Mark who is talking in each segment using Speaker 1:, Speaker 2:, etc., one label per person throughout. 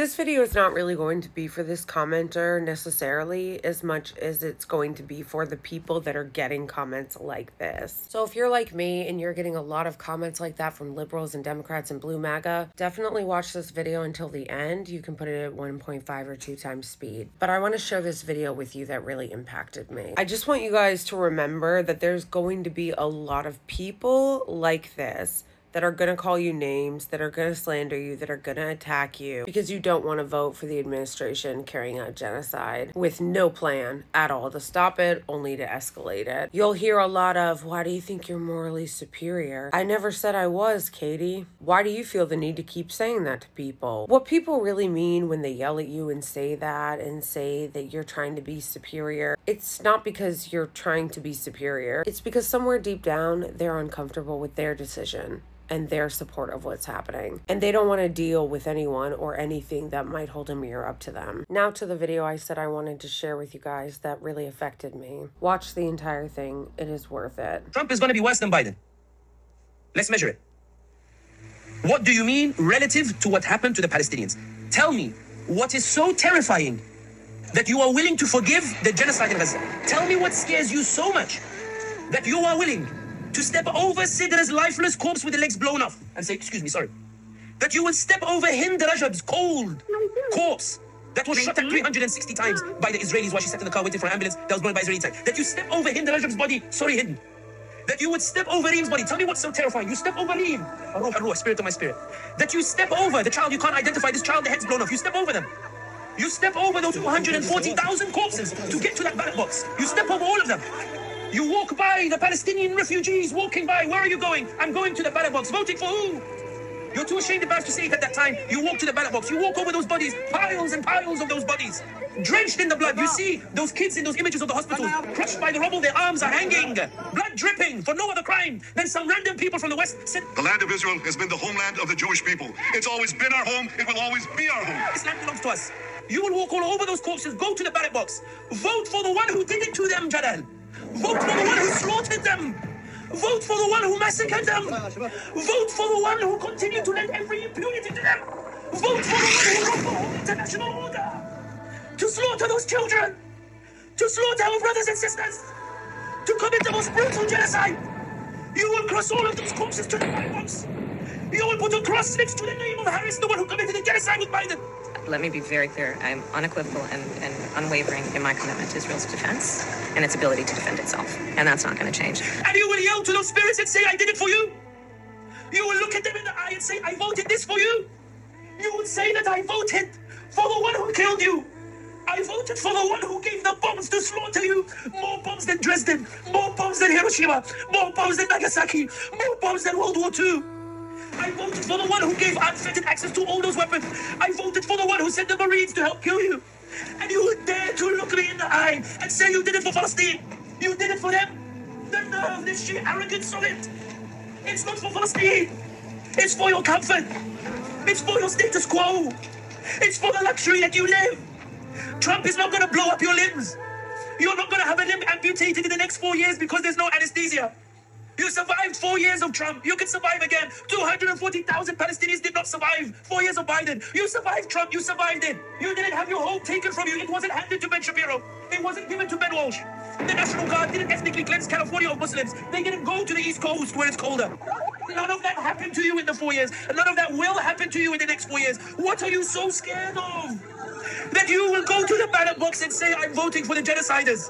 Speaker 1: This video is not really going to be for this commenter necessarily as much as it's going to be for the people that are getting comments like this. So if you're like me and you're getting a lot of comments like that from liberals and Democrats and blue MAGA, definitely watch this video until the end. You can put it at 1.5 or 2 times speed. But I want to share this video with you that really impacted me. I just want you guys to remember that there's going to be a lot of people like this that are going to call you names, that are going to slander you, that are going to attack you because you don't want to vote for the administration carrying out genocide with no plan at all to stop it, only to escalate it. You'll hear a lot of, why do you think you're morally superior? I never said I was, Katie. Why do you feel the need to keep saying that to people? What people really mean when they yell at you and say that and say that you're trying to be superior, it's not because you're trying to be superior. It's because somewhere deep down, they're uncomfortable with their decision and their support of what's happening. And they don't want to deal with anyone or anything that might hold a mirror up to them. Now to the video I said I wanted to share with you guys that really affected me. Watch the entire thing. It is worth it.
Speaker 2: Trump is going to be worse than Biden. Let's measure it. What do you mean relative to what happened to the Palestinians? Tell me what is so terrifying that you are willing to forgive the genocide in Gaza. Tell me what scares you so much that you are willing to step over Sidra's lifeless corpse with the legs blown off and say, excuse me, sorry. That you will step over Hind Rajab's cold corpse that was shot at 360 times by the Israelis while she sat in the car waiting for an ambulance that was blown by Israeli tank. That you step over Hind Rajab's body, sorry, hidden. That you would step over Reem's body. Tell me what's so terrifying. You step over Reem, Aruh, Aruh, spirit of my spirit. That you step over the child, you can't identify this child, the head's blown off. You step over them. You step over those 240,000 corpses to get to that ballot box. You step over all of them. You walk by the Palestinian refugees walking by. Where are you going? I'm going to the ballot box. Voting for who? You're too ashamed about to say it at that time. You walk to the ballot box. You walk over those bodies, piles and piles of those bodies, drenched in the blood. You see those kids in those images of the hospitals, crushed by the rubble. Their arms are hanging, blood dripping for no other crime than some random people from the west said.
Speaker 3: The land of Israel has been the homeland of the Jewish people. It's always been our home. It will always be our home.
Speaker 2: This land belongs to us. You will walk all over those corpses. Go to the ballot box. Vote for the one who did it to them, Jalal. Vote for the one who slaughtered them. Vote for the one who massacred them. Vote for the one who continued to lend every impunity to them. Vote for the one who wrote the whole international order to slaughter those children, to slaughter our brothers and sisters, to commit the most brutal genocide. You will cross all of those corpses to the ballot box. You will put a cross next to the name of Harris, the one who committed the genocide with Biden
Speaker 4: let me be very clear. I'm unequivocal and, and, unwavering in my commitment to Israel's defense and its ability to defend itself. And that's not going to change.
Speaker 2: And you will yell to those spirits and say, I did it for you. You will look at them in the eye and say, I voted this for you. You will say that I voted for the one who killed you. I voted for the one who gave the bombs to slaughter you. More bombs than Dresden, more bombs than Hiroshima, more bombs than Nagasaki, more bombs than World War II. I voted for the one who gave unfettered access to all those weapons. I voted for the one who sent the Marines to help kill you. And you would dare to look me in the eye and say you did it for Palestine. You did it for them. The nerve, the sheer arrogance of it. It's not for Palestine. It's for your comfort. It's for your status quo. It's for the luxury that you live. Trump is not going to blow up your limbs. You're not going to have a limb amputated in the next four years because there's no anesthesia. You survived four years of Trump. You can survive again. 240,000 Palestinians did not survive four years of Biden. You survived Trump. You survived it. You didn't have your home taken from you. It wasn't handed to Ben Shapiro. It wasn't given to Ben Walsh. The National Guard didn't ethnically cleanse California of Muslims. They didn't go to the East Coast where it's colder. None of that happened to you in the four years. None of that will happen to you in the next four years. What are you so scared of? That you will go to the ballot box and say, I'm voting for the genociders.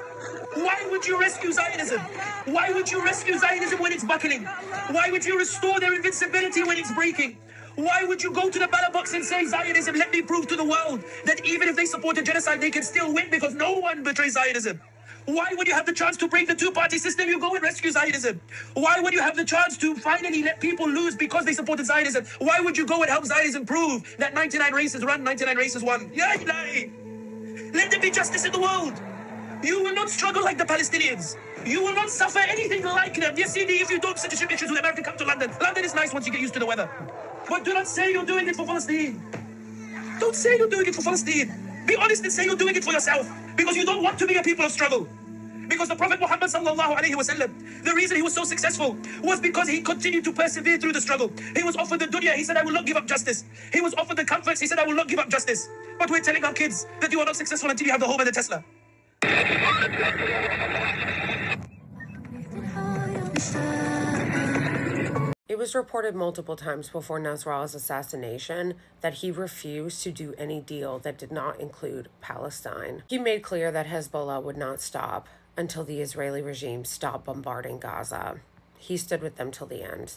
Speaker 2: Why would you rescue Zionism? Why would you rescue Zionism when it's buckling? Why would you restore their invincibility when it's breaking? Why would you go to the ballot box and say, Zionism, let me prove to the world that even if they support a genocide, they can still win because no one betrays Zionism? Why would you have the chance to break the two party system? You go and rescue Zionism. Why would you have the chance to finally let people lose because they supported Zionism? Why would you go and help Zionism prove that 99 races run, 99 races won? Yeah, Let there be justice in the world. You will not struggle like the Palestinians. You will not suffer anything like them. Yes, indeed, if you don't citizenship issues with America, come to London. London is nice once you get used to the weather. But do not say you're doing it for Palestine. Don't say you're doing it for Palestine. Be honest and say you're doing it for yourself. Because you don't want to be a people of struggle. Because the Prophet Muhammad sallallahu alaihi wasallam, the reason he was so successful was because he continued to persevere through the struggle. He was offered the dunya, he said, I will not give up justice. He was offered the comforts, he said, I will not give up justice. But we're telling our kids that you are not successful until you have the home and the Tesla.
Speaker 1: It was reported multiple times before Nasrallah's assassination that he refused to do any deal that did not include Palestine. He made clear that Hezbollah would not stop until the Israeli regime stopped bombarding Gaza. He stood with them till the end.